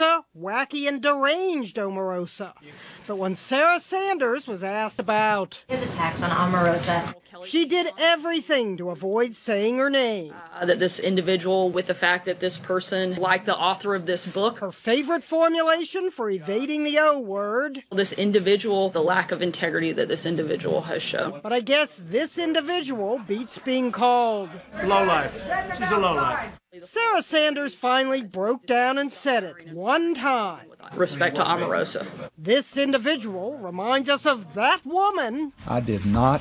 wacky and deranged Omarosa. But when Sarah Sanders was asked about his attacks on Omarosa, she did everything to avoid saying her name. Uh, that this individual, with the fact that this person, like the author of this book, her favorite formulation for evading the O word, this individual, the lack of integrity that this individual has shown. But I guess this individual beats being called low life. She's a low life. Sarah Sanders finally broke down and said it one time. Respect to Omarosa. This individual reminds us of that woman. I did not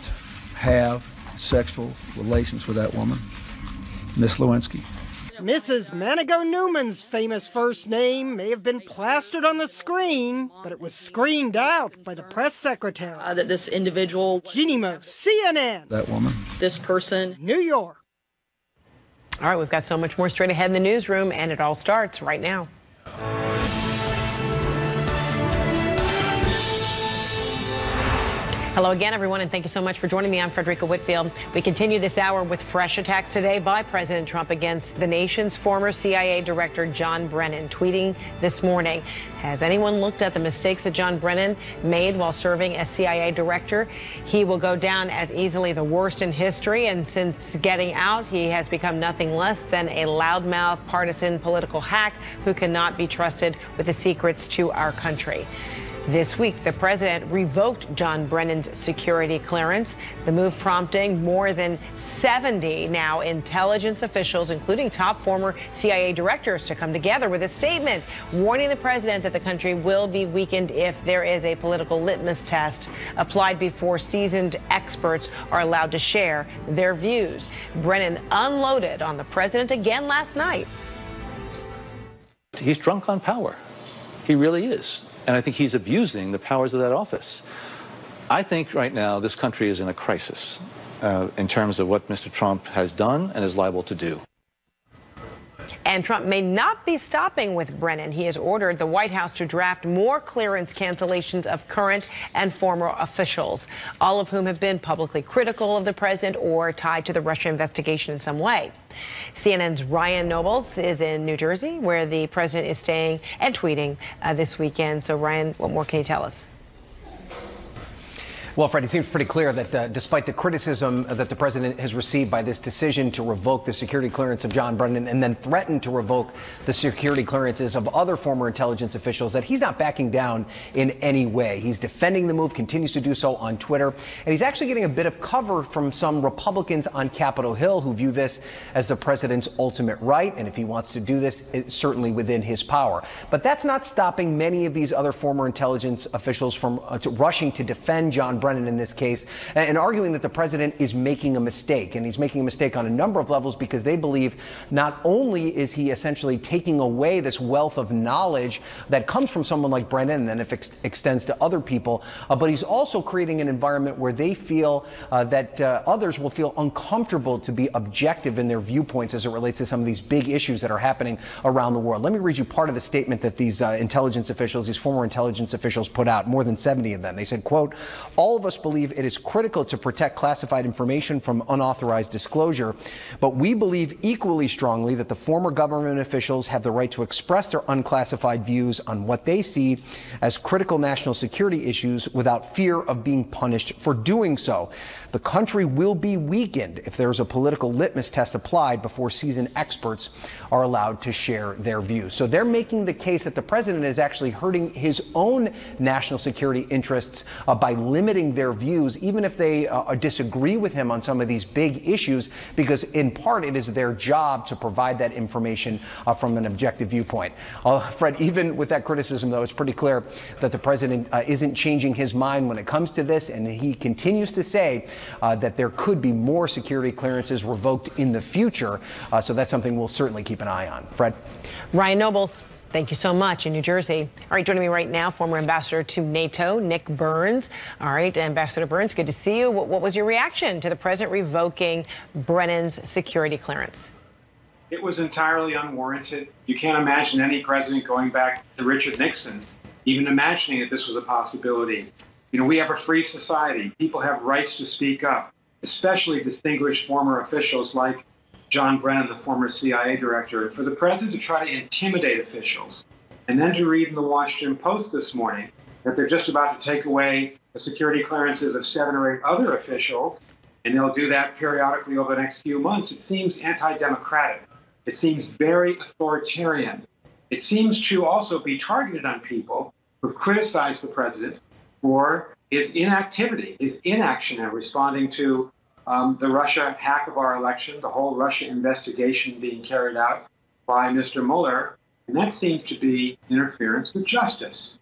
have sexual relations with that woman, Miss Lewinsky. Mrs. Manigault Newman's famous first name may have been plastered on the screen, but it was screened out by the press secretary. Uh, that this individual, Jeanne Moos, CNN. That woman. This person, New York. All right, we've got so much more straight ahead in the newsroom, and it all starts right now. Hello again, everyone, and thank you so much for joining me. I'm Frederica Whitfield. We continue this hour with fresh attacks today by President Trump against the nation's former CIA Director John Brennan, tweeting this morning. Has anyone looked at the mistakes that John Brennan made while serving as CIA director? He will go down as easily the worst in history, and since getting out, he has become nothing less than a loudmouth, partisan political hack who cannot be trusted with the secrets to our country. This week, the president revoked John Brennan's security clearance, the move prompting more than 70 now intelligence officials, including top former CIA directors, to come together with a statement warning the president that the country will be weakened if there is a political litmus test applied before seasoned experts are allowed to share their views. Brennan unloaded on the president again last night. He's drunk on power. He really is. And I think he's abusing the powers of that office. I think right now this country is in a crisis uh, in terms of what Mr. Trump has done and is liable to do. And Trump may not be stopping with Brennan. He has ordered the White House to draft more clearance cancellations of current and former officials, all of whom have been publicly critical of the president or tied to the Russia investigation in some way. CNN's Ryan Nobles is in New Jersey, where the president is staying and tweeting uh, this weekend. So, Ryan, what more can you tell us? Well, Fred, it seems pretty clear that uh, despite the criticism that the president has received by this decision to revoke the security clearance of John Brennan and then threaten to revoke the security clearances of other former intelligence officials, that he's not backing down in any way. He's defending the move, continues to do so on Twitter, and he's actually getting a bit of cover from some Republicans on Capitol Hill who view this as the president's ultimate right, and if he wants to do this, it's certainly within his power. But that's not stopping many of these other former intelligence officials from uh, to rushing to defend John Brennan in this case and arguing that the president is making a mistake. And he's making a mistake on a number of levels because they believe not only is he essentially taking away this wealth of knowledge that comes from someone like Brennan and then if ex- extends to other people, uh, but he's also creating an environment where they feel uh, that uh, others will feel uncomfortable to be objective in their viewpoints as it relates to some of these big issues that are happening around the world. Let me read you part of the statement that these uh, intelligence officials, these former intelligence officials put out, more than 70 of them. They said, quote, all of us believe it is critical to protect classified information from unauthorized disclosure, but we believe equally strongly that the former government officials have the right to express their unclassified views on what they see as critical national security issues without fear of being punished for doing so. The country will be weakened if there is a political litmus test applied before seasoned experts are allowed to share their views. So they're making the case that the president is actually hurting his own national security interests uh, by limiting their views, even if they uh, disagree with him on some of these big issues, because in part it is their job to provide that information uh, from an objective viewpoint. Uh, Fred, even with that criticism, though, it's pretty clear that the president uh, isn't changing his mind when it comes to this, and he continues to say uh, that there could be more security clearances revoked in the future. Uh, so that's something we'll certainly keep an eye on. Fred? Ryan Nobles. Thank you so much in New Jersey. All right, joining me right now, former ambassador to NATO, Nick Burns. All right, Ambassador Burns, good to see you. What, what was your reaction to the president revoking Brennan's security clearance? It was entirely unwarranted. You can't imagine any president going back to Richard Nixon, even imagining that this was a possibility. You know, we have a free society. People have rights to speak up, especially distinguished former officials like John Brennan, the former CIA director. For the president to try to intimidate officials and then to read in the Washington Post this morning that they're just about to take away the security clearances of seven or eight other officials, and they'll do that periodically over the next few months, it seems anti democratic. It seems very authoritarian. It seems to also be targeted on people who've criticized the president for his inactivity, his inaction in responding to um, the Russia hack of our election, the whole Russia investigation being carried out by Mr. Mueller. And that seems to be interference with justice.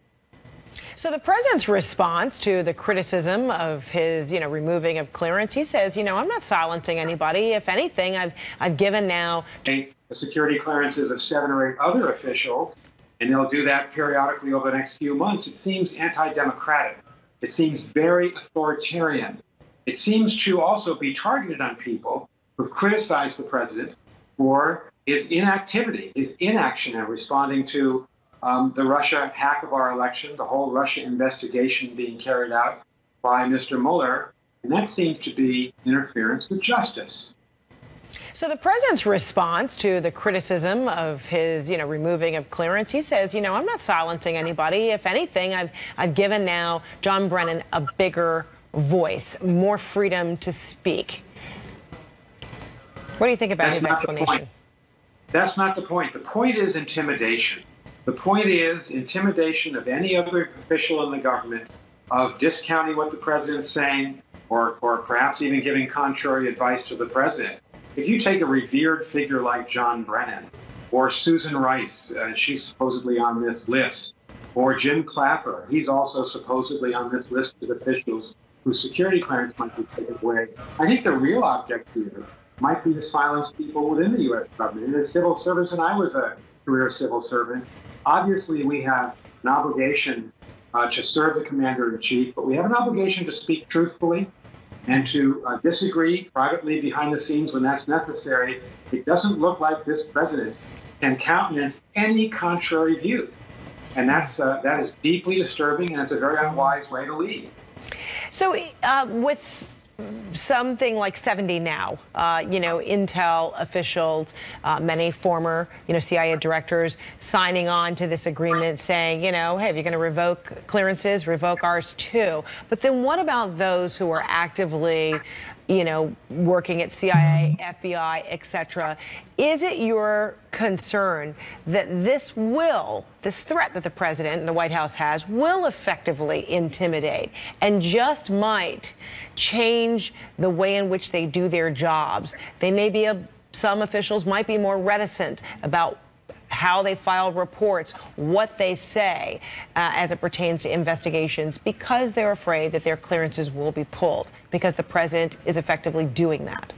So the president's response to the criticism of his, you know, removing of clearance, he says, you know, I'm not silencing anybody. If anything, I've I've given now the security clearances of seven or eight other officials, and they'll do that periodically over the next few months. It seems anti-democratic. It seems very authoritarian. It seems to also be targeted on people who've criticized the president for his inactivity, his inaction in responding to um, the Russia hack of our election, the whole Russia investigation being carried out by Mr. Mueller, and that seems to be interference with justice. So the president's response to the criticism of his, you know, removing of clearance, he says, you know, I'm not silencing anybody. If anything, I've I've given now John Brennan a bigger voice, more freedom to speak. What do you think about That's his explanation? That's not the point. The point is intimidation. The point is intimidation of any other official in the government, of discounting what the president's saying, or, or perhaps even giving contrary advice to the president. If you take a revered figure like John Brennan, or Susan Rice, uh, she's supposedly on this list, or Jim Clapper, he's also supposedly on this list of officials whose security clearance might be taken away. I think the real object here might be to silence people within the U.S. government. And as civil service, and I was a career civil servant, obviously we have an obligation uh, to serve the commander in chief, but we have an obligation to speak truthfully and to uh, disagree privately behind the scenes when that's necessary. It doesn't look like this president can countenance any contrary view. And that's, uh, that is deeply disturbing, and it's a very unwise way to lead. So, uh, with something like 70 now. Uh, you know, Intel officials, uh, many former, you know, CIA directors signing on to this agreement saying, you know, hey, if you're going to revoke clearances, revoke ours too. But then what about those who are actively you know, working at CIA, FBI, et cetera. Is it your concern that this will, this threat that the president and the White House has, will effectively intimidate and just might change the way in which they do their jobs? They may be a some officials might be more reticent about how they file reports, what they say uh, as it pertains to investigations, because they're afraid that their clearances will be pulled, because the president is effectively doing that.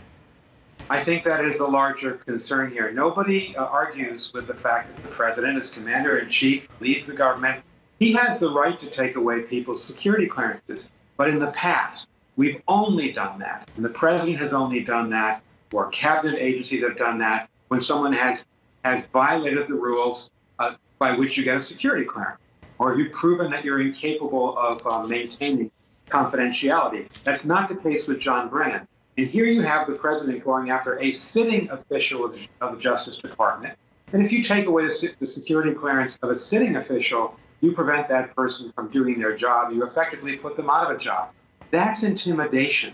I think that is the larger concern here. Nobody uh, argues with the fact that the president, as commander in chief, leads the government. He has the right to take away people's security clearances. But in the past, we've only done that. And the president has only done that, or cabinet agencies have done that, when someone has has violated the rules uh, by which you get a security clearance, or you've proven that you're incapable of uh, maintaining confidentiality. That's not the case with John Brennan. And here you have the president going after a sitting official of, of the Justice Department. And if you take away the, the security clearance of a sitting official, you prevent that person from doing their job. You effectively put them out of a job. That's intimidation.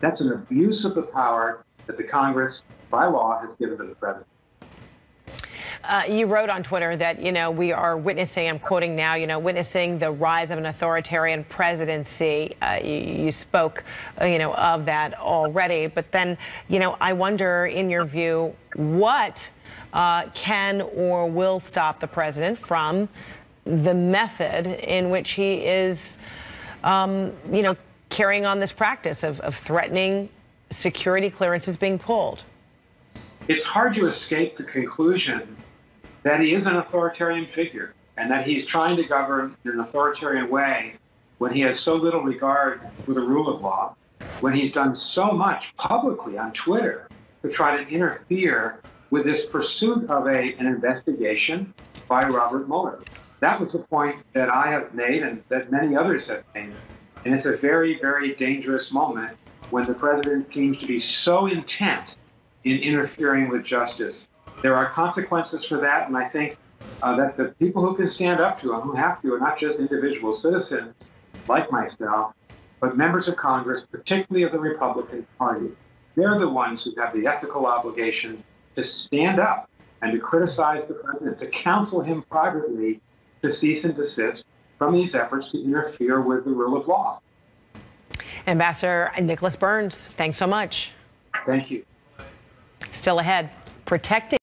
That's an abuse of the power that the Congress, by law, has given to the president. Uh, you wrote on Twitter that, you know, we are witnessing, I'm quoting now, you know, witnessing the rise of an authoritarian presidency. Uh, you, you, spoke, uh, you know, of that already. But then, you know, I wonder, in your view, what uh, can or will stop the president from the method in which he is, um, you know, carrying on this practice of, of threatening security clearances being pulled? It's hard to escape the conclusion that he is an authoritarian figure and that he's trying to govern in an authoritarian way when he has so little regard for the rule of law, when he's done so much publicly on Twitter to try to interfere with this pursuit of a, an investigation by Robert Mueller. That was the point that I have made and that many others have made. And it's a very, very dangerous moment when the president seems to be so intent in interfering with justice there are consequences for that, and I think uh, that the people who can stand up to him, who have to, are not just individual citizens like myself, but members of Congress, particularly of the Republican Party. They're the ones who have the ethical obligation to stand up and to criticize the president, to counsel him privately to cease and desist from these efforts to interfere with the rule of law. Ambassador Nicholas Burns, thanks so much. Thank you. Still ahead, protecting.